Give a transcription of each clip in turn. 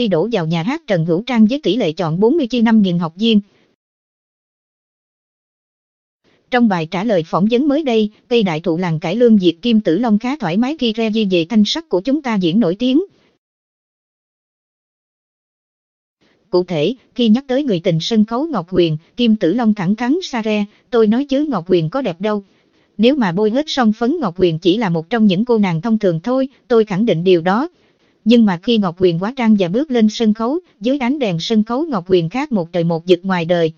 thi đổ vào nhà hát Trần Hữu Trang với tỷ lệ chọn 40 chia 5.000 học viên. Trong bài trả lời phỏng vấn mới đây, cây đại thụ làng cải lương Diệt Kim Tử Long khá thoải mái khi re di về thanh sắc của chúng ta diễn nổi tiếng. Cụ thể, khi nhắc tới người tình sân khấu Ngọc Huyền, Kim Tử Long thẳng thắn xa re, tôi nói chứ Ngọc Huyền có đẹp đâu. Nếu mà bôi hết son phấn Ngọc Huyền chỉ là một trong những cô nàng thông thường thôi, tôi khẳng định điều đó. Nhưng mà khi Ngọc Quyền quá trang và bước lên sân khấu, dưới ánh đèn sân khấu Ngọc Quyền khác một trời một vực ngoài đời.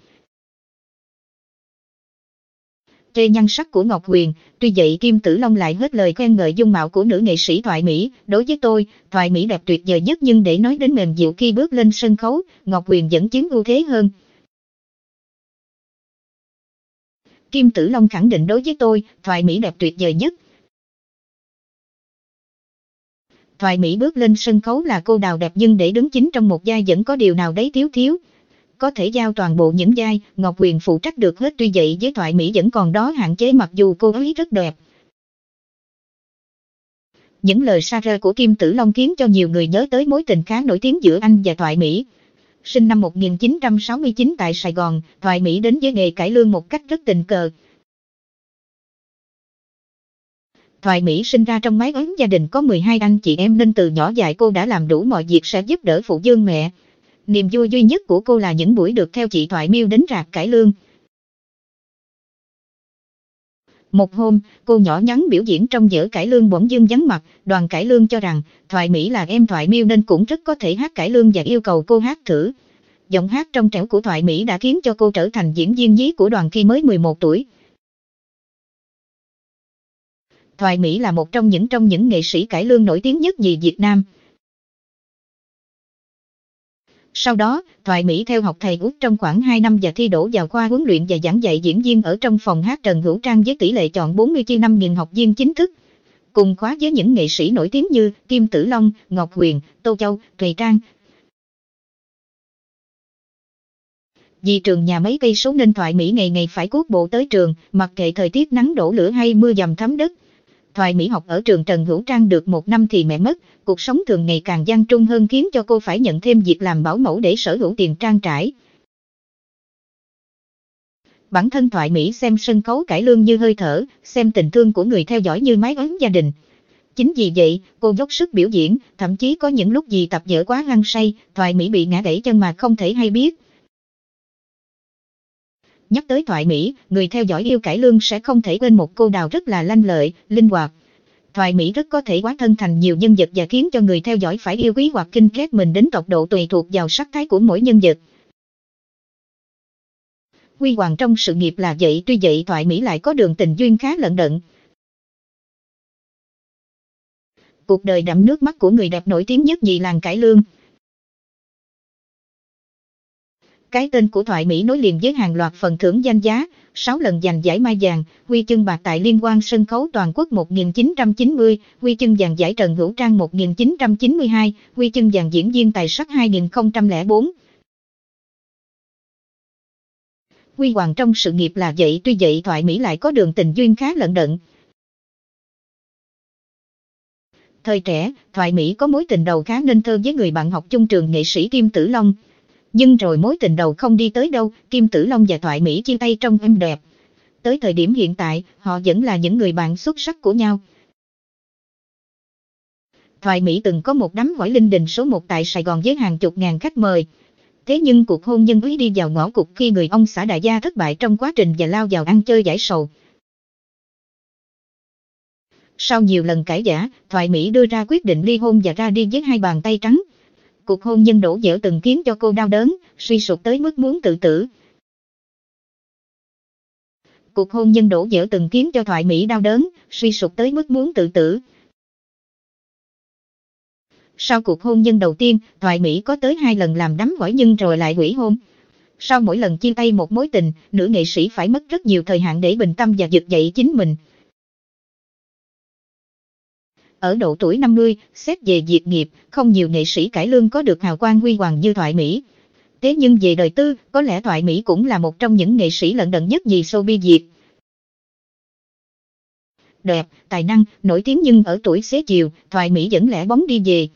Trê nhan sắc của Ngọc Quyền, tuy vậy Kim Tử Long lại hết lời khen ngợi dung mạo của nữ nghệ sĩ Thoại Mỹ. Đối với tôi, Thoại Mỹ đẹp tuyệt vời nhất nhưng để nói đến mềm dịu khi bước lên sân khấu, Ngọc Quyền vẫn chiếm ưu thế hơn. Kim Tử Long khẳng định đối với tôi, Thoại Mỹ đẹp tuyệt vời nhất. Thoại Mỹ bước lên sân khấu là cô đào đẹp nhưng để đứng chính trong một giai vẫn có điều nào đấy thiếu thiếu. Có thể giao toàn bộ những giai Ngọc Quyền phụ trách được hết tuy vậy với Thoại Mỹ vẫn còn đó hạn chế mặc dù cô ấy rất đẹp. Những lời xa rơ của Kim Tử Long khiến cho nhiều người nhớ tới mối tình khá nổi tiếng giữa anh và Thoại Mỹ. Sinh năm 1969 tại Sài Gòn, Thoại Mỹ đến với nghề cải lương một cách rất tình cờ. Thoại Mỹ sinh ra trong mái ấm gia đình có 12 anh chị em nên từ nhỏ dạy cô đã làm đủ mọi việc sẽ giúp đỡ phụ dương mẹ. Niềm vui duy nhất của cô là những buổi được theo chị Thoại Miêu đến rạp cải lương. Một hôm, cô nhỏ nhắn biểu diễn trong dở cải lương bỗng dương vắng mặt, đoàn cải lương cho rằng, Thoại Mỹ là em Thoại Miêu nên cũng rất có thể hát cải lương và yêu cầu cô hát thử. Giọng hát trong trẻo của Thoại Mỹ đã khiến cho cô trở thành diễn viên nhí của đoàn khi mới 11 tuổi. Thoại Mỹ là một trong những trong những nghệ sĩ cải lương nổi tiếng nhất nhì Việt Nam. Sau đó, Thoại Mỹ theo học thầy Út trong khoảng 2 năm và thi đổ vào khoa huấn luyện và giảng dạy diễn viên ở trong phòng hát Trần Hữu Trang với tỷ lệ chọn 40 chia 5.000 học viên chính thức. Cùng khóa với những nghệ sĩ nổi tiếng như Kim Tử Long, Ngọc Huyền, Tô Châu, Thùy Trang. Vì trường nhà mấy cây số nên Thoại Mỹ ngày ngày phải cuốc bộ tới trường, mặc kệ thời tiết nắng đổ lửa hay mưa dầm thấm đất. Thoại Mỹ học ở trường Trần Hữu Trang được một năm thì mẹ mất, cuộc sống thường ngày càng gian trung hơn khiến cho cô phải nhận thêm việc làm bảo mẫu để sở hữu tiền trang trải. Bản thân Thoại Mỹ xem sân khấu cải lương như hơi thở, xem tình thương của người theo dõi như mái ấm gia đình. Chính vì vậy, cô dốc sức biểu diễn, thậm chí có những lúc gì tập dở quá hăng say, Thoại Mỹ bị ngã gãy chân mà không thể hay biết. Nhắc tới Thoại Mỹ, người theo dõi yêu cải lương sẽ không thể quên một cô đào rất là lanh lợi, linh hoạt. Thoại Mỹ rất có thể quá thân thành nhiều nhân vật và khiến cho người theo dõi phải yêu quý hoặc kinh ghét mình đến tột độ tùy thuộc vào sắc thái của mỗi nhân vật. Quy hoàng trong sự nghiệp là vậy tuy vậy Thoại Mỹ lại có đường tình duyên khá lận đận. Cuộc đời đậm nước mắt của người đẹp nổi tiếng nhất nhì làng cải lương. Cái tên của Thoại Mỹ nối liền với hàng loạt phần thưởng danh giá, 6 lần giành giải Mai Vàng, huy chương bạc tại Liên quan Sân khấu Toàn quốc 1990, huy chương vàng giải Trần Hữu Trang 1992, huy chương vàng diễn viên tài sắc 2004. Huy hoàng trong sự nghiệp là vậy tuy vậy Thoại Mỹ lại có đường tình duyên khá lận đận. Thời trẻ, Thoại Mỹ có mối tình đầu khá nên thơ với người bạn học chung trường nghệ sĩ Kim Tử Long. Nhưng rồi mối tình đầu không đi tới đâu, Kim Tử Long và Thoại Mỹ chia tay trong êm đẹp. Tới thời điểm hiện tại, họ vẫn là những người bạn xuất sắc của nhau. Thoại Mỹ từng có một đám hỏi linh đình số 1 tại Sài Gòn với hàng chục ngàn khách mời. Thế nhưng cuộc hôn nhân úy đi vào ngõ cụt khi người ông xã đại gia thất bại trong quá trình và lao vào ăn chơi giải sầu. Sau nhiều lần cãi giả, Thoại Mỹ đưa ra quyết định ly hôn và ra đi với hai bàn tay trắng cuộc hôn nhân đổ dở từng khiến cho cô đau đớn, suy sụp tới mức muốn tự tử. Cuộc hôn nhân đổ dở từng khiến cho Thoại Mỹ đau đớn, suy sụp tới mức muốn tự tử. Sau cuộc hôn nhân đầu tiên, Thoại Mỹ có tới hai lần làm đám hỏi nhưng rồi lại hủy hôn. Sau mỗi lần chia tay một mối tình, nữ nghệ sĩ phải mất rất nhiều thời hạn để bình tâm và vực dậy chính mình. Ở độ tuổi 50, xét về diệt nghiệp, không nhiều nghệ sĩ cải lương có được hào quang huy hoàng như Thoại Mỹ. Thế nhưng về đời tư, có lẽ Thoại Mỹ cũng là một trong những nghệ sĩ lận đận nhất vì showbiz Việt. Đẹp, tài năng, nổi tiếng nhưng ở tuổi xế chiều, Thoại Mỹ vẫn lẽ bóng đi về.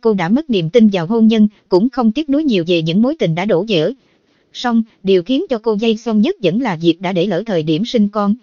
cô đã mất niềm tin vào hôn nhân, cũng không tiếc nuối nhiều về những mối tình đã đổ vỡ. Song, điều khiến cho cô dây xong nhất vẫn là việc đã để lỡ thời điểm sinh con.